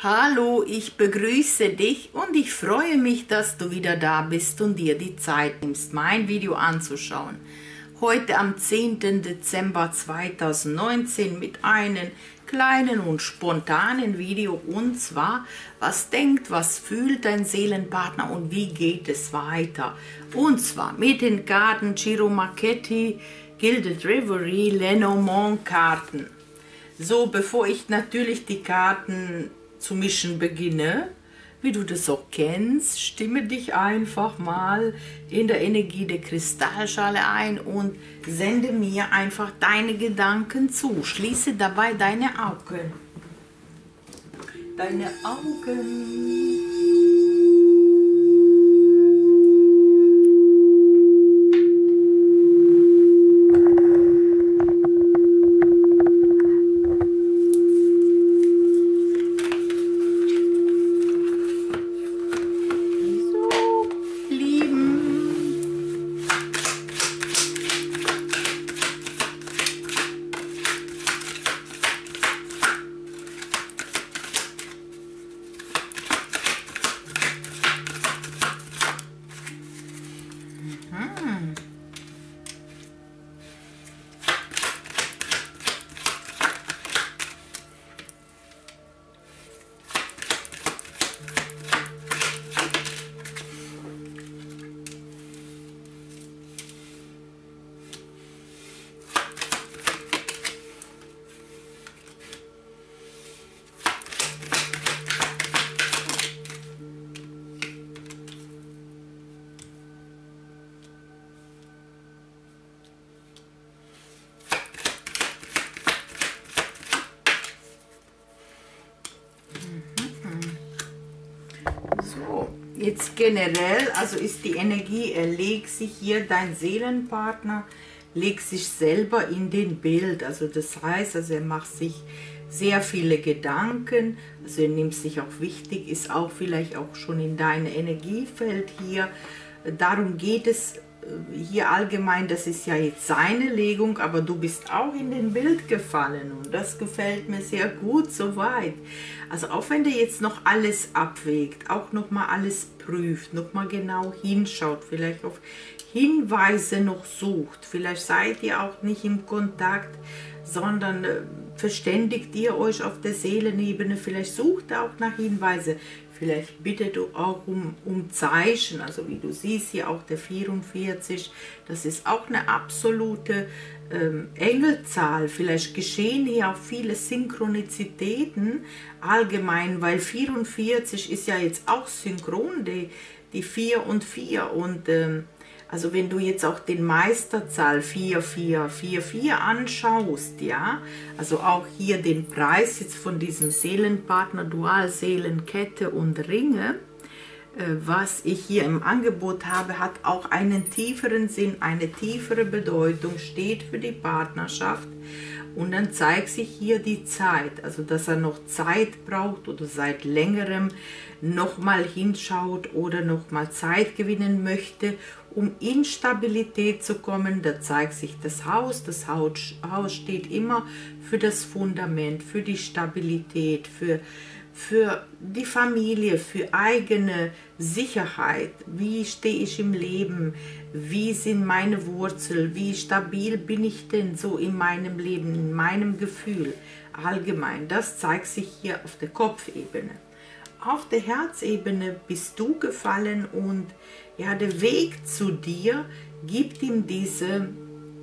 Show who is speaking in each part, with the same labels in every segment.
Speaker 1: Hallo, ich begrüße dich und ich freue mich, dass du wieder da bist und dir die Zeit nimmst, mein Video anzuschauen. Heute am 10. Dezember 2019 mit einem kleinen und spontanen Video und zwar, was denkt, was fühlt dein Seelenpartner und wie geht es weiter. Und zwar mit den Karten Giro Marchetti, Gilded Reverie, Lenormand Karten. So, bevor ich natürlich die Karten zu mischen beginne, wie du das auch kennst, stimme dich einfach mal in der Energie der Kristallschale ein und sende mir einfach deine Gedanken zu. Schließe dabei deine Augen. Deine Augen. Jetzt generell, also ist die Energie, er legt sich hier, dein Seelenpartner legt sich selber in den Bild. Also das heißt, also er macht sich sehr viele Gedanken, also er nimmt sich auch wichtig, ist auch vielleicht auch schon in deinem Energiefeld hier. Darum geht es hier allgemein, das ist ja jetzt seine Legung, aber du bist auch in den Bild gefallen und das gefällt mir sehr gut soweit. Also auch wenn der jetzt noch alles abwägt, auch noch mal alles prüft, noch mal genau hinschaut, vielleicht auf Hinweise noch sucht, vielleicht seid ihr auch nicht im Kontakt, sondern äh, verständigt ihr euch auf der Seelenebene, vielleicht sucht er auch nach Hinweise, Vielleicht bittet du auch um, um Zeichen, also wie du siehst hier auch der 44, das ist auch eine absolute ähm, Engelzahl. Vielleicht geschehen hier auch viele Synchronizitäten allgemein, weil 44 ist ja jetzt auch synchron, die, die 4 und 4 und ähm, also wenn du jetzt auch den Meisterzahl 4444 anschaust, ja, also auch hier den Preis jetzt von diesem Seelenpartner Dualseelenkette und Ringe, äh, was ich hier im Angebot habe, hat auch einen tieferen Sinn, eine tiefere Bedeutung, steht für die Partnerschaft. Und dann zeigt sich hier die Zeit, also dass er noch Zeit braucht oder seit längerem nochmal hinschaut oder nochmal Zeit gewinnen möchte, um in Stabilität zu kommen. Da zeigt sich das Haus. Das Haus steht immer für das Fundament, für die Stabilität, für, für die Familie, für eigene Sicherheit. Wie stehe ich im Leben? Wie sind meine Wurzeln? Wie stabil bin ich denn so in meinem Leben, in meinem Gefühl? Allgemein, das zeigt sich hier auf der Kopfebene auf der Herzebene bist du gefallen und ja, der Weg zu dir gibt ihm diese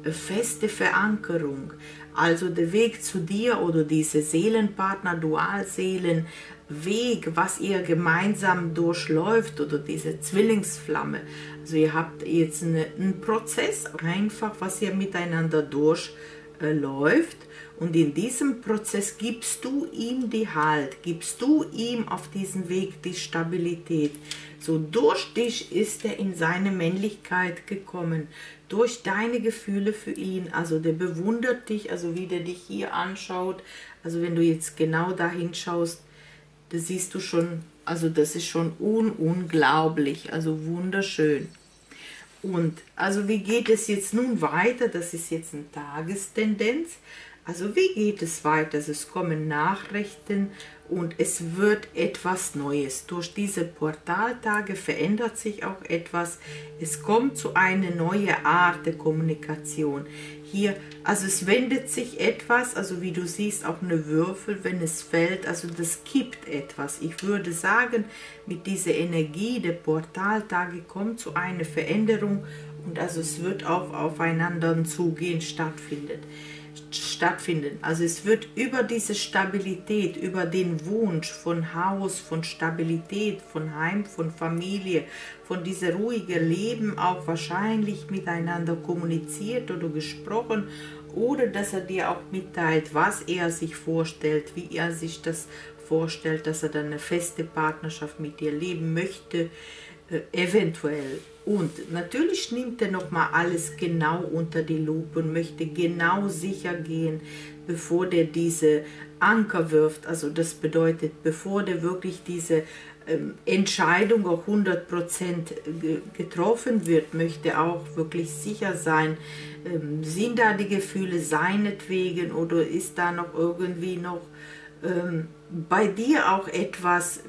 Speaker 1: feste Verankerung. Also der Weg zu dir oder diese Seelenpartner, Dualseelen, Weg, was ihr gemeinsam durchläuft oder diese Zwillingsflamme. Also ihr habt jetzt eine, einen Prozess einfach, was ihr miteinander durchläuft und in diesem Prozess gibst du ihm die Halt, gibst du ihm auf diesem Weg die Stabilität. So durch dich ist er in seine Männlichkeit gekommen, durch deine Gefühle für ihn. Also der bewundert dich, also wie der dich hier anschaut. Also wenn du jetzt genau dahin schaust, da siehst du schon, also das ist schon un unglaublich, also wunderschön. Und also wie geht es jetzt nun weiter? Das ist jetzt eine Tagestendenz. Also wie geht es weiter? Es kommen Nachrichten und es wird etwas Neues. Durch diese Portaltage verändert sich auch etwas. Es kommt zu einer neuen Art der Kommunikation. Hier, also es wendet sich etwas, also wie du siehst, auch eine Würfel, wenn es fällt, also das kippt etwas. Ich würde sagen, mit dieser Energie der Portaltage kommt zu einer Veränderung und also es wird auch aufeinander zugehen stattfindet stattfinden. Also es wird über diese Stabilität, über den Wunsch von Haus, von Stabilität, von Heim, von Familie, von diesem ruhigen Leben auch wahrscheinlich miteinander kommuniziert oder gesprochen oder dass er dir auch mitteilt, was er sich vorstellt, wie er sich das vorstellt, dass er dann eine feste Partnerschaft mit dir leben möchte, äh, eventuell und natürlich nimmt er nochmal alles genau unter die Lupe und möchte genau sicher gehen, bevor der diese Anker wirft. Also das bedeutet, bevor der wirklich diese ähm, Entscheidung auch 100% getroffen wird, möchte auch wirklich sicher sein, ähm, sind da die Gefühle seinetwegen oder ist da noch irgendwie noch ähm, bei dir auch etwas,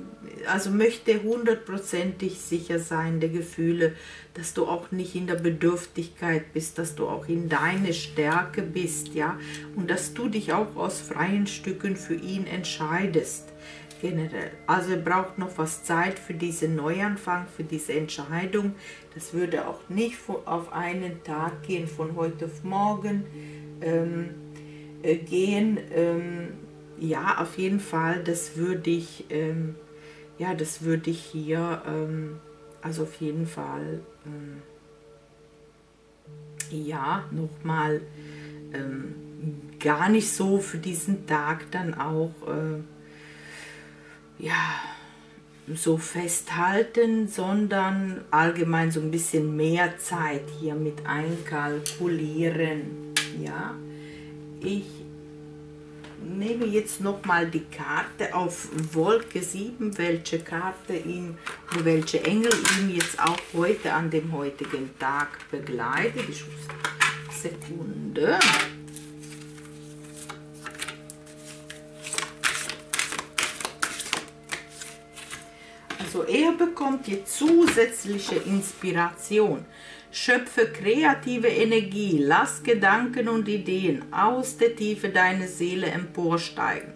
Speaker 1: also möchte hundertprozentig sicher sein der Gefühle, dass du auch nicht in der Bedürftigkeit bist, dass du auch in deine Stärke bist, ja, und dass du dich auch aus freien Stücken für ihn entscheidest, generell. Also er braucht noch was Zeit für diesen Neuanfang, für diese Entscheidung. Das würde auch nicht auf einen Tag gehen, von heute auf morgen ähm, äh, gehen. Ähm, ja, auf jeden Fall, das würde ich, ähm, ja, das würde ich hier, ähm, also auf jeden Fall, ähm, ja, nochmal ähm, gar nicht so für diesen Tag dann auch, äh, ja, so festhalten, sondern allgemein so ein bisschen mehr Zeit hier mit einkalkulieren. Ja, ich nehme jetzt noch mal die Karte auf Wolke 7, welche Karte ihm, welche Engel ihm jetzt auch heute an dem heutigen Tag begleitet. Ich Sekunde. Also er bekommt jetzt zusätzliche Inspiration Schöpfe kreative Energie, lass Gedanken und Ideen aus der Tiefe deiner Seele emporsteigen.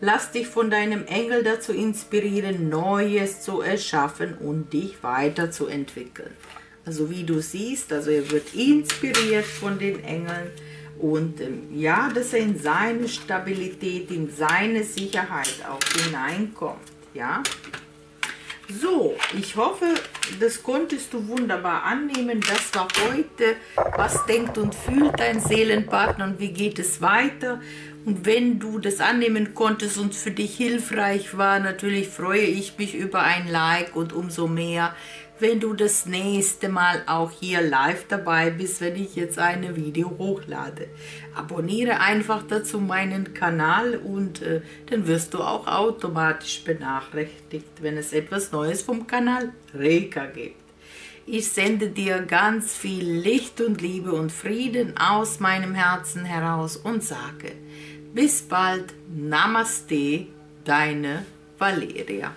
Speaker 1: Lass dich von deinem Engel dazu inspirieren, Neues zu erschaffen und dich weiterzuentwickeln. Also wie du siehst, also er wird inspiriert von den Engeln und ähm, ja, dass er in seine Stabilität, in seine Sicherheit auch hineinkommt. Ja, so, ich hoffe, das konntest du wunderbar annehmen. Das war heute. Was denkt und fühlt dein Seelenpartner und wie geht es weiter? Und wenn du das annehmen konntest und für dich hilfreich war, natürlich freue ich mich über ein Like und umso mehr, wenn du das nächste Mal auch hier live dabei bist, wenn ich jetzt eine Video hochlade. Abonniere einfach dazu meinen Kanal und äh, dann wirst du auch automatisch benachrichtigt, wenn es etwas Neues vom Kanal Reka gibt. Ich sende dir ganz viel Licht und Liebe und Frieden aus meinem Herzen heraus und sage, bis bald, Namaste, deine Valeria.